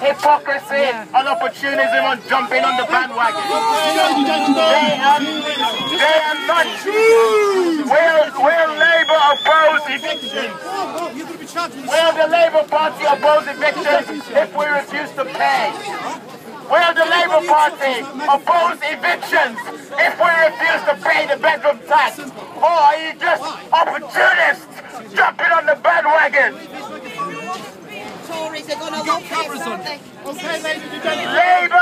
hypocrisy and opportunism on jumping on the bandwagon. They are, they are not. Will, will Labour oppose eviction? Will the Labour Party oppose evictions if we refuse to pay? Will the Labour Party oppose evictions if we refuse to pay the bedroom tax? Or are you just opportunists jumping on the bandwagon? Tories are going to look this, aren't? Okay, ladies and gentlemen.